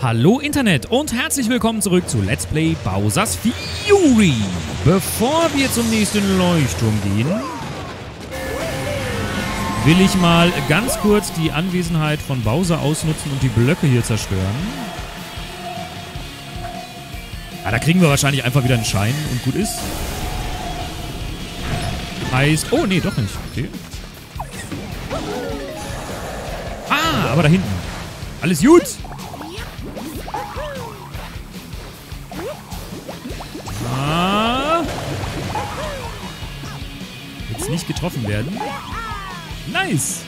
Hallo Internet und herzlich willkommen zurück zu Let's Play Bowser's Fury. Bevor wir zum nächsten Leuchtturm gehen, will ich mal ganz kurz die Anwesenheit von Bowser ausnutzen und die Blöcke hier zerstören. Ja, da kriegen wir wahrscheinlich einfach wieder einen Schein und gut ist. Heißt... Oh, nee, doch nicht. Okay. Ah, aber da hinten. Alles gut. Jetzt nicht getroffen werden. Nice.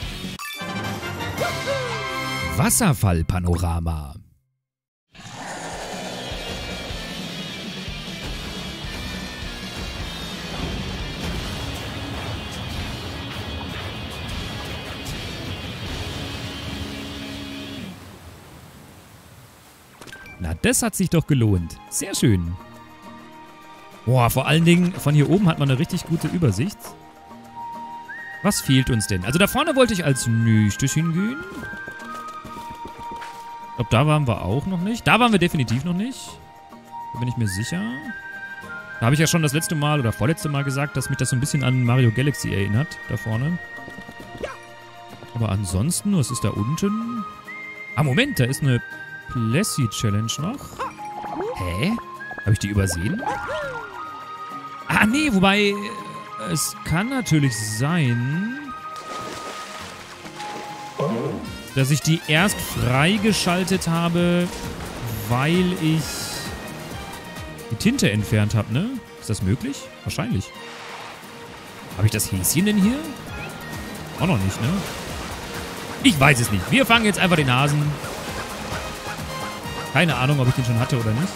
Wasserfallpanorama. Na, das hat sich doch gelohnt. Sehr schön. Boah, vor allen Dingen von hier oben hat man eine richtig gute Übersicht. Was fehlt uns denn? Also da vorne wollte ich als nächstes hingehen. Ich glaube, da waren wir auch noch nicht. Da waren wir definitiv noch nicht. Da bin ich mir sicher. Da habe ich ja schon das letzte Mal oder vorletzte Mal gesagt, dass mich das so ein bisschen an Mario Galaxy erinnert. Da vorne. Aber ansonsten, was ist da unten? Ah, Moment, da ist eine Plessy Challenge noch. Hä? Habe ich die übersehen? Ah, nee, wobei... Es kann natürlich sein, dass ich die erst freigeschaltet habe, weil ich die Tinte entfernt habe, ne? Ist das möglich? Wahrscheinlich. Habe ich das Häschen denn hier? Auch noch nicht, ne? Ich weiß es nicht. Wir fangen jetzt einfach den Hasen. Keine Ahnung, ob ich den schon hatte oder nicht.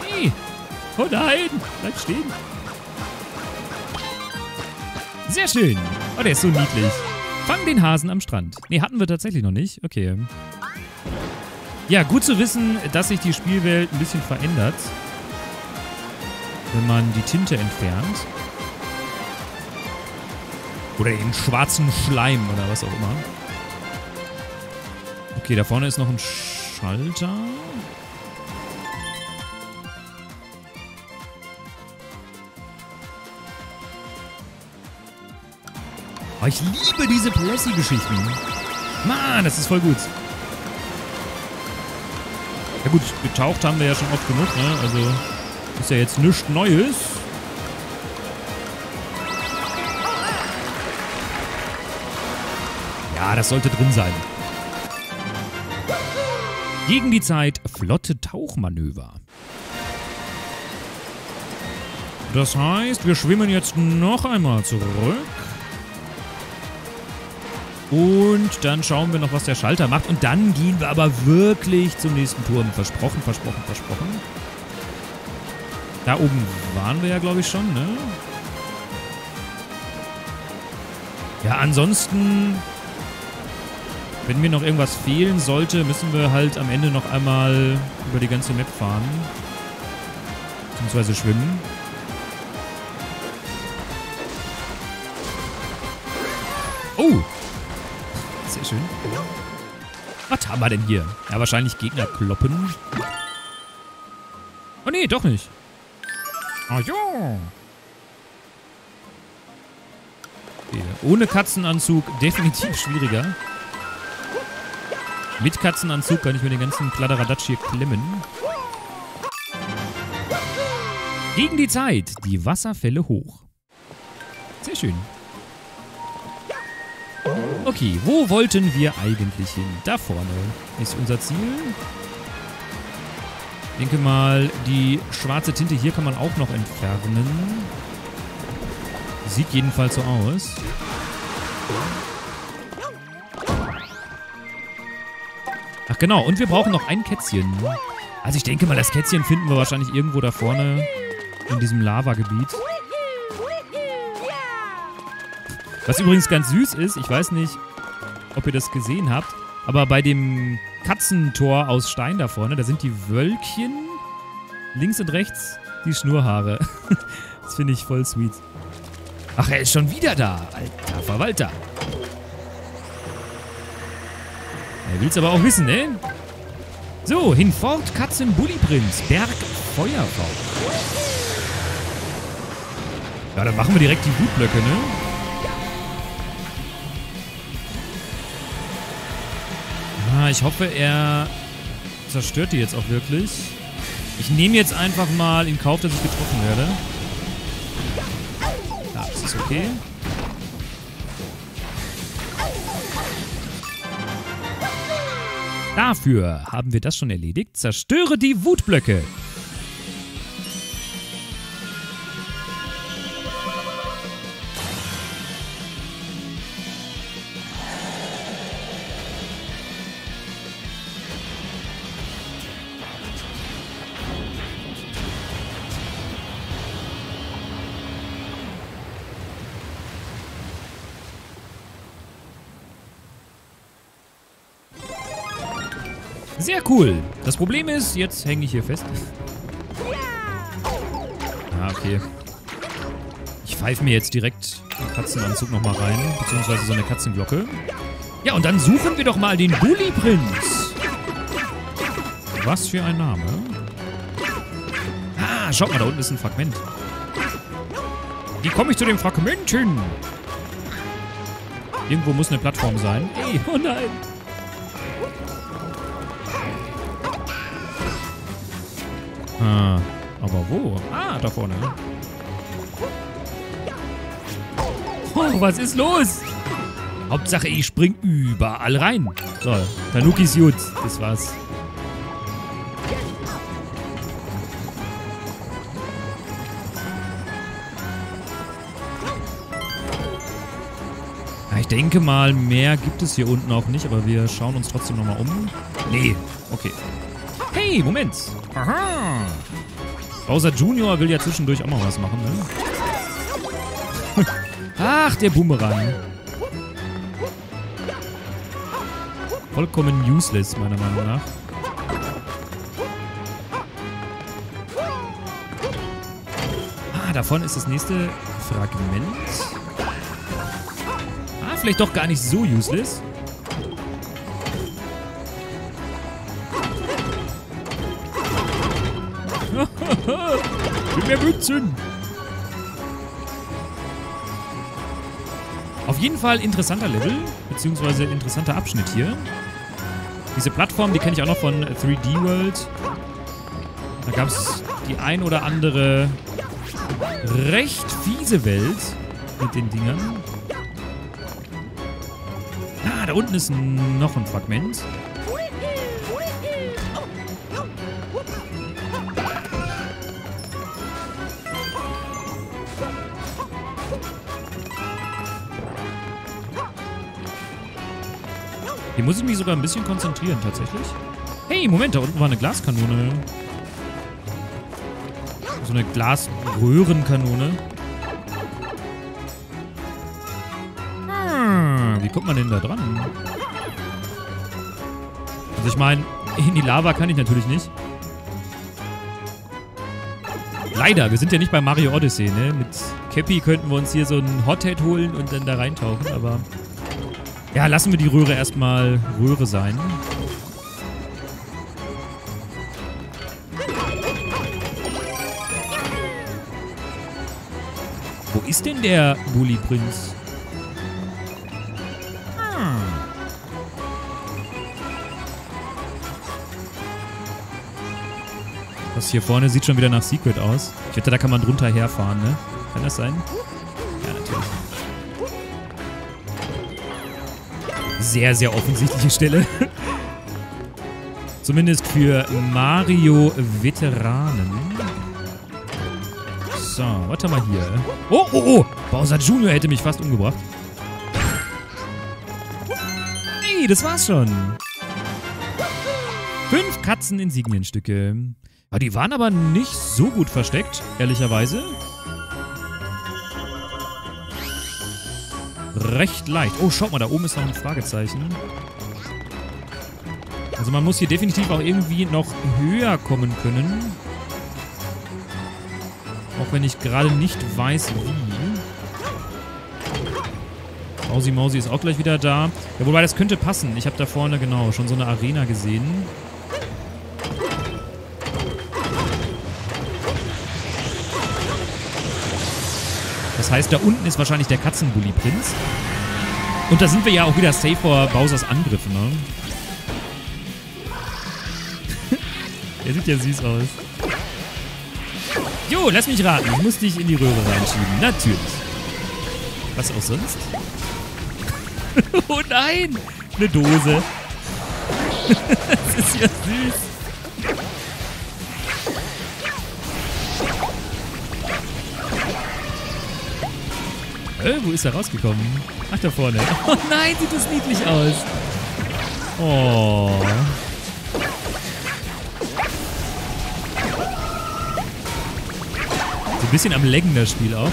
Hey. Oh nein! Bleib stehen. Sehr schön. Oh, der ist so niedlich. Fang den Hasen am Strand. Ne, hatten wir tatsächlich noch nicht. Okay. Ja, gut zu wissen, dass sich die Spielwelt ein bisschen verändert. Wenn man die Tinte entfernt. Oder den schwarzen Schleim oder was auch immer. Okay, da vorne ist noch ein Schalter. Oh, ich liebe diese Plessy-Geschichten. Mann, das ist voll gut. Ja gut, getaucht haben wir ja schon oft genug, ne? Also ist ja jetzt nichts Neues. Ja, das sollte drin sein. Gegen die Zeit flotte Tauchmanöver. Das heißt, wir schwimmen jetzt noch einmal zurück. Und dann schauen wir noch, was der Schalter macht. Und dann gehen wir aber wirklich zum nächsten Turm. Versprochen, versprochen, versprochen. Da oben waren wir ja, glaube ich, schon, ne? Ja, ansonsten, wenn mir noch irgendwas fehlen sollte, müssen wir halt am Ende noch einmal über die ganze Map fahren. Beziehungsweise schwimmen. Schön. Was haben wir denn hier? Ja, wahrscheinlich Gegner kloppen. Oh nee, doch nicht. Oh ja. Okay. Ohne Katzenanzug definitiv schwieriger. Mit Katzenanzug kann ich mir den ganzen Kladderadatsch hier klemmen. Gegen die Zeit. Die Wasserfälle hoch. Sehr schön. Okay, wo wollten wir eigentlich hin? Da vorne ist unser Ziel. Ich denke mal, die schwarze Tinte hier kann man auch noch entfernen. Sieht jedenfalls so aus. Ach genau, und wir brauchen noch ein Kätzchen. Also ich denke mal, das Kätzchen finden wir wahrscheinlich irgendwo da vorne in diesem Lavagebiet. Was übrigens ganz süß ist, ich weiß nicht, ob ihr das gesehen habt, aber bei dem Katzentor aus Stein da vorne, da sind die Wölkchen links und rechts die Schnurhaare. das finde ich voll sweet. Ach, er ist schon wieder da, alter Verwalter. Er will es aber auch wissen, ne? So, hinfort Katzen Bulliprinz, Berg Feuerfauch. Ja, dann machen wir direkt die Wutblöcke, ne? Ich hoffe, er zerstört die jetzt auch wirklich. Ich nehme jetzt einfach mal in Kauf, dass ich getroffen werde. Ja, das ist okay. Dafür haben wir das schon erledigt. Zerstöre die Wutblöcke. Cool. Das Problem ist, jetzt hänge ich hier fest. Ah, okay. Ich pfeife mir jetzt direkt den Katzenanzug nochmal rein, beziehungsweise so eine Katzenglocke. Ja, und dann suchen wir doch mal den Bully-Prinz. Was für ein Name. Ah, schaut mal, da unten ist ein Fragment. Wie komme ich zu dem Fragment hin? Irgendwo muss eine Plattform sein. Ey, oh nein. Ah, aber wo? Ah, da vorne. Oh, was ist los? Hauptsache, ich spring überall rein. So, Tanukis gut. Das war's. Ich denke mal, mehr gibt es hier unten auch nicht, aber wir schauen uns trotzdem nochmal um. Nee, okay. Hey, Moment. Aha. Bowser Junior will ja zwischendurch auch mal was machen, ne? Ach, der Boomerang. Vollkommen useless, meiner Meinung nach. Ah, davon ist das nächste Fragment. Ah, vielleicht doch gar nicht so useless. Gib mir Münzen! Auf jeden Fall interessanter Level, beziehungsweise interessanter Abschnitt hier. Diese Plattform, die kenne ich auch noch von 3D World. Da gab es die ein oder andere recht fiese Welt mit den Dingern. Ah, da unten ist noch ein Fragment. Hier muss ich mich sogar ein bisschen konzentrieren, tatsächlich. Hey, Moment, da unten war eine Glaskanone. So eine Glasröhrenkanone. Hm, wie kommt man denn da dran? Also ich meine, in die Lava kann ich natürlich nicht. Leider, wir sind ja nicht bei Mario Odyssey, ne? Mit Cappy könnten wir uns hier so einen Hothead holen und dann da reintauchen, aber... Ja, lassen wir die Röhre erstmal Röhre sein. Wo ist denn der Bully-Prinz? Hm. Das hier vorne sieht schon wieder nach Secret aus. Ich wette, da kann man drunter herfahren, ne? Kann das sein? Ja, natürlich. Sehr, sehr offensichtliche Stelle. Zumindest für Mario-Veteranen. So, warte mal hier. Oh, oh, oh! Bowser Jr. hätte mich fast umgebracht. Hey, das war's schon. Fünf Katzen-Insignienstücke. Ja, die waren aber nicht so gut versteckt, ehrlicherweise. Recht leicht. Oh, schaut mal, da oben ist noch ein Fragezeichen. Also man muss hier definitiv auch irgendwie noch höher kommen können. Auch wenn ich gerade nicht weiß, wie. Mausi Mausi ist auch gleich wieder da. Ja, wobei, das könnte passen. Ich habe da vorne, genau, schon so eine Arena gesehen. Das heißt, da unten ist wahrscheinlich der Katzenbully-Prinz. Und da sind wir ja auch wieder safe vor Bowsers Angriff, ne? der sieht ja süß aus. Jo, lass mich raten. Ich muss dich in die Röhre reinschieben. Natürlich. Was auch sonst? oh nein! Eine Dose. das ist ja süß. Äh, wo ist er rausgekommen? Ach, da vorne. Oh nein, sieht das niedlich aus. Oh. So ein bisschen am Leggen das Spiel auch.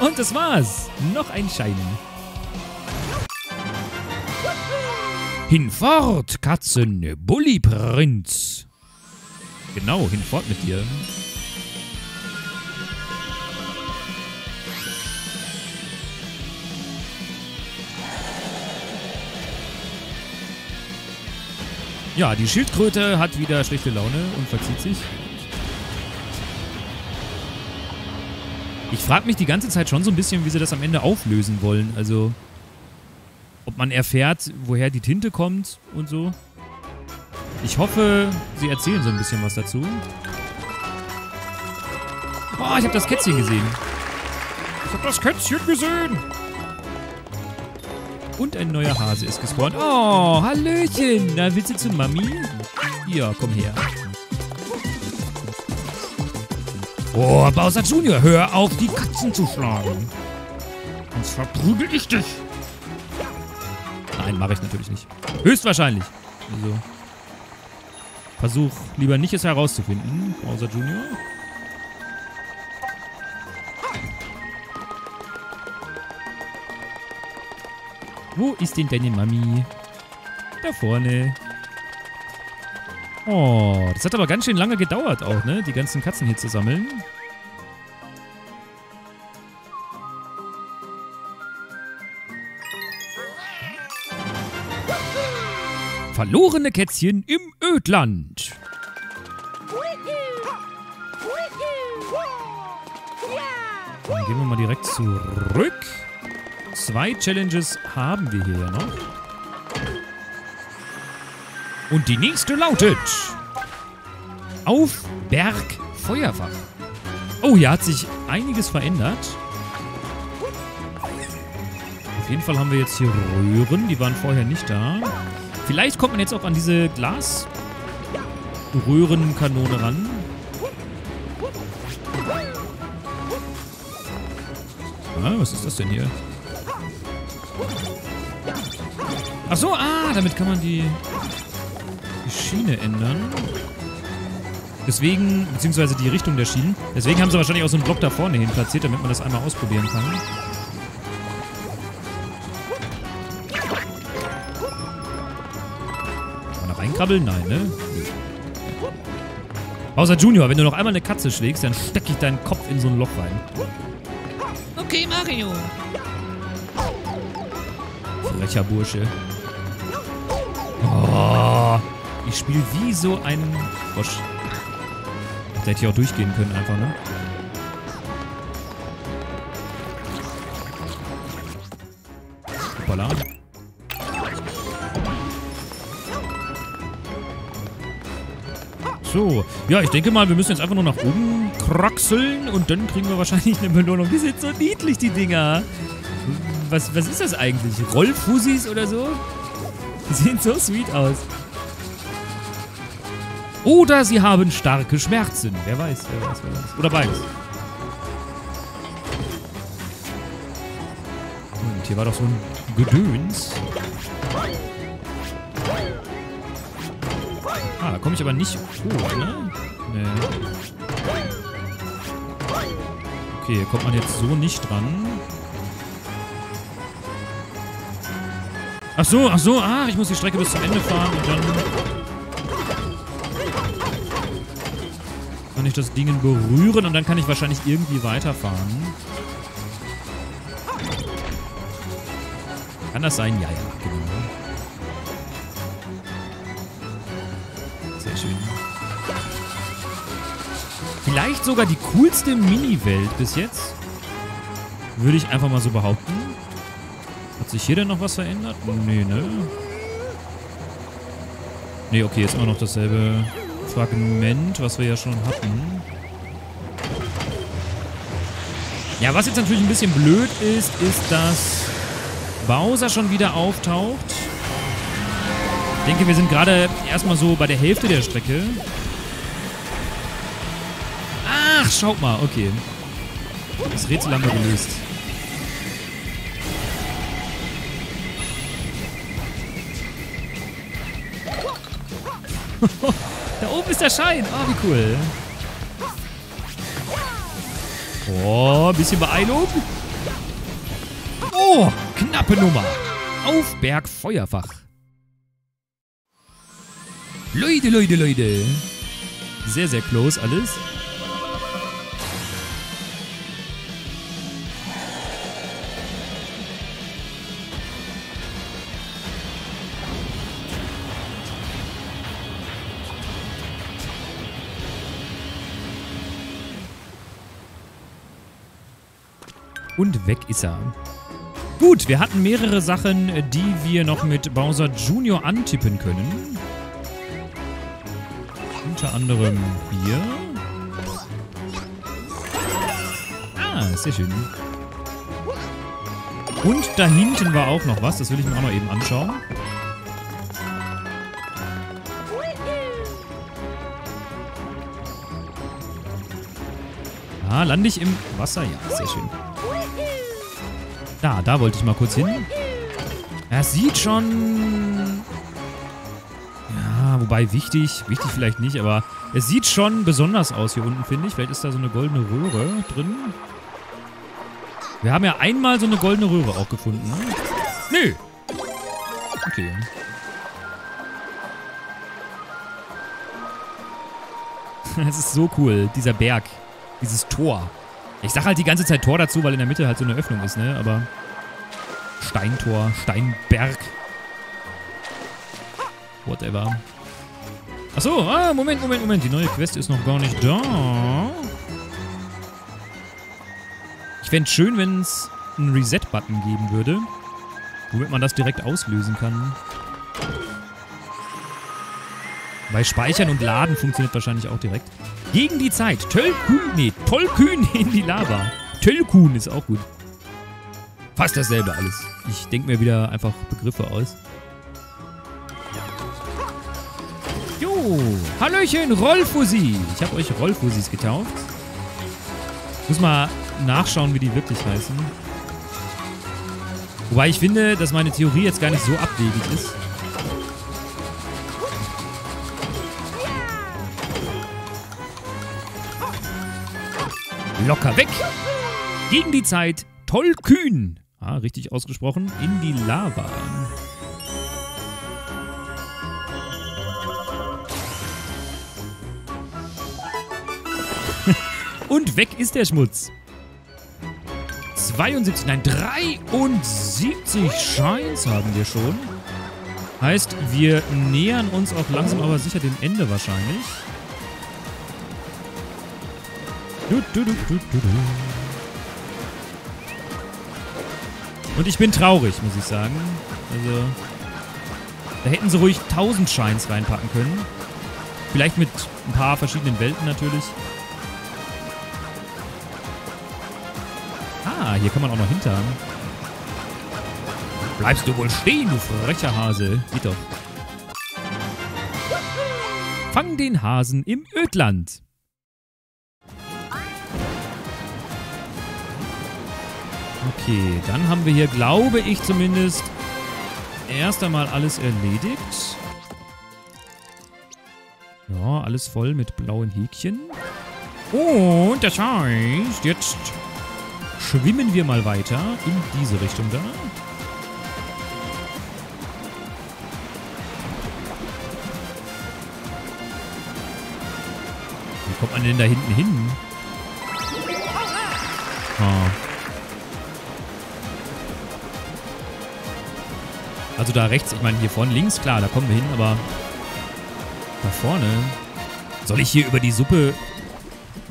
Und das war's. Noch ein Schein. Hinfort, Katzen, Bulli-Prinz. Genau, hinfort mit dir. Ja, die Schildkröte hat wieder schlechte Laune und verzieht sich. Ich frage mich die ganze Zeit schon so ein bisschen, wie sie das am Ende auflösen wollen. Also, ob man erfährt, woher die Tinte kommt und so. Ich hoffe, sie erzählen so ein bisschen was dazu. Oh, ich habe das Kätzchen gesehen. Ich habe das Kätzchen gesehen. Und ein neuer Hase ist gespawnt. Oh, Hallöchen. Na, willst du zu Mami? Ja, komm her. Oh, Bowser Junior, hör auf, die Katzen zu schlagen. Sonst verprügel ich dich. Nein, mache ich natürlich nicht. Höchstwahrscheinlich. Also, versuch lieber nicht es herauszufinden, Bowser Junior. Wo ist denn deine Mami? Da vorne. Oh, das hat aber ganz schön lange gedauert auch, ne? Die ganzen Katzen hier zu sammeln. Verlorene Kätzchen im Ödland. Dann gehen wir mal direkt zurück. Zwei Challenges haben wir hier ja noch. Und die nächste lautet... Auf Berg Feuerwach. Oh, hier hat sich einiges verändert. Auf jeden Fall haben wir jetzt hier Röhren. Die waren vorher nicht da. Vielleicht kommt man jetzt auch an diese Glasröhrenkanone ran. Ah, was ist das denn hier? Ach so, ah, damit kann man die, die Schiene ändern. Deswegen, beziehungsweise die Richtung der Schienen. Deswegen haben sie wahrscheinlich auch so einen Block da vorne hin platziert, damit man das einmal ausprobieren kann. Kann man da reinkrabbeln? Nein, ne? Außer Junior, wenn du noch einmal eine Katze schlägst, dann stecke ich deinen Kopf in so ein Loch rein. Okay, Mario. Frecher Bursche. Ich spiele wie so ein Frosch. Da hätte ich auch durchgehen können einfach, ne? Hoppala. So, ja, ich denke mal, wir müssen jetzt einfach nur nach oben kraxeln und dann kriegen wir wahrscheinlich eine Belohnung. Die sind so niedlich, die Dinger. Was, was ist das eigentlich? Rollfussis oder so? Die sehen so sweet aus. Oder sie haben starke Schmerzen. Wer weiß, wer weiß, wer weiß. Oder beides. Und hier war doch so ein Gedöns. Ah, da komme ich aber nicht hoch, ne? Nee. Okay, hier kommt man jetzt so nicht dran. Ach so, ach so, ah, ich muss die Strecke bis zum Ende fahren und dann kann ich das Ding berühren und dann kann ich wahrscheinlich irgendwie weiterfahren. Kann das sein? Ja, ja, genau. Sehr schön. Vielleicht sogar die coolste Mini-Welt bis jetzt. Würde ich einfach mal so behaupten. Hat sich hier denn noch was verändert? Nee, ne? Nee, okay, ist immer noch dasselbe Fragment, was wir ja schon hatten. Ja, was jetzt natürlich ein bisschen blöd ist, ist, dass Bowser schon wieder auftaucht. Ich denke, wir sind gerade erstmal so bei der Hälfte der Strecke. Ach, schaut mal, okay. Das Rätsel haben wir gelöst. ist der Schein. Oh, wie cool. Oh, ein bisschen Beeilung. Oh, knappe Nummer. Auf Berg Feuerfach. Leute, Leute, Leute. Sehr, sehr close alles. Und weg ist er. Gut, wir hatten mehrere Sachen, die wir noch mit Bowser Jr. antippen können. Unter anderem hier. Ah, sehr schön. Und da hinten war auch noch was. Das will ich mir auch noch eben anschauen. Ah, lande ich im Wasser? Ja, sehr schön. Da, da wollte ich mal kurz hin. Es sieht schon... Ja, wobei wichtig, wichtig vielleicht nicht, aber es sieht schon besonders aus hier unten, finde ich. Vielleicht ist da so eine goldene Röhre drin. Wir haben ja einmal so eine goldene Röhre auch gefunden. Ne? Nö. Okay. Es ist so cool, dieser Berg. Dieses Tor. Ich sag halt die ganze Zeit Tor dazu, weil in der Mitte halt so eine Öffnung ist, ne? Aber Steintor, Steinberg. Whatever. Achso, ah, Moment, Moment, Moment. Die neue Quest ist noch gar nicht da. Ich fände schön, wenn es einen Reset-Button geben würde. Womit man das direkt auslösen kann. Bei Speichern und Laden funktioniert wahrscheinlich auch direkt. Gegen die Zeit. Töllkühn, nee, Tollkühn in die Lava. Töllkuhn ist auch gut. Fast dasselbe alles. Ich denke mir wieder einfach Begriffe aus. Jo, Hallöchen, Rollfusi. Ich habe euch Rollfusis getauft. Muss mal nachschauen, wie die wirklich heißen. Wobei ich finde, dass meine Theorie jetzt gar nicht so abwegig ist. Locker weg. Gegen die Zeit tollkühn. Ah, richtig ausgesprochen. In die Lava. Und weg ist der Schmutz. 72, nein, 73 Shines haben wir schon. Heißt, wir nähern uns auch langsam aber sicher dem Ende wahrscheinlich. Du, du, du, Und ich bin traurig, muss ich sagen. Also, da hätten sie ruhig 1000 Shines reinpacken können. Vielleicht mit ein paar verschiedenen Welten natürlich. Ah, hier kann man auch noch hinter. Bleibst du wohl stehen, du frecher Hase. Geht doch. Fang den Hasen im Ödland. Okay, dann haben wir hier, glaube ich zumindest, erst einmal alles erledigt. Ja, alles voll mit blauen Häkchen. Und das heißt, jetzt schwimmen wir mal weiter in diese Richtung da. Wie kommt man denn da hinten hin? Ah. Also da rechts, ich meine hier vorne links, klar, da kommen wir hin, aber da vorne. Soll ich hier über die Suppe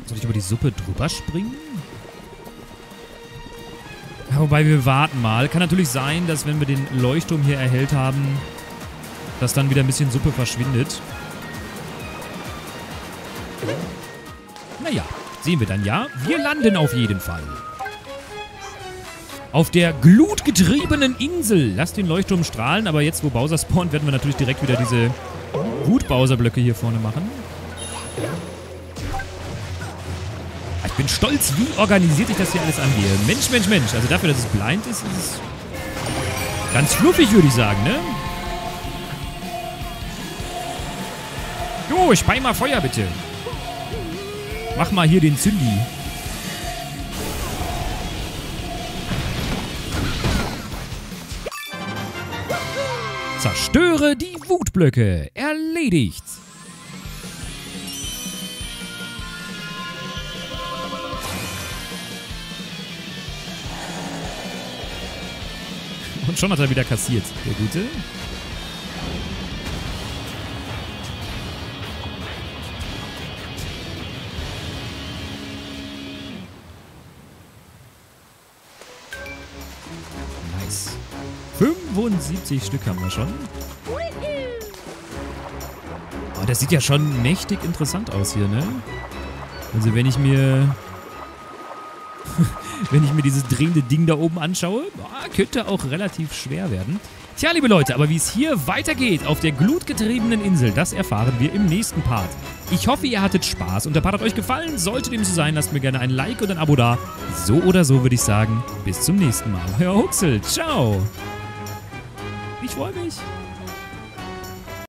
Soll ich über die Suppe drüber springen? Ja, wobei wir warten mal. Kann natürlich sein, dass wenn wir den Leuchtturm hier erhellt haben, dass dann wieder ein bisschen Suppe verschwindet. Naja, sehen wir dann ja. Wir landen auf jeden Fall. Auf der glutgetriebenen Insel. Lass den Leuchtturm strahlen, aber jetzt, wo Bowser spawnt, werden wir natürlich direkt wieder diese Wut-Bowser-Blöcke hier vorne machen. Ich bin stolz, wie organisiert ich das hier alles angehe. Mensch, Mensch, Mensch. Also dafür, dass es blind ist, ist es ganz fluffig, würde ich sagen, ne? Jo, spei mal Feuer, bitte. Mach mal hier den Zündi. Zerstöre die Wutblöcke. Erledigt. Und schon hat er wieder kassiert, der Gute. 75 Stück haben wir schon. Oh, das sieht ja schon mächtig interessant aus hier, ne? Also wenn ich mir... wenn ich mir dieses drehende Ding da oben anschaue, oh, könnte auch relativ schwer werden. Tja, liebe Leute, aber wie es hier weitergeht auf der glutgetriebenen Insel, das erfahren wir im nächsten Part. Ich hoffe, ihr hattet Spaß und der Part hat euch gefallen. Sollte dem so sein, lasst mir gerne ein Like und ein Abo da. So oder so würde ich sagen, bis zum nächsten Mal. Euer Huxel, ciao. Ich freue mich.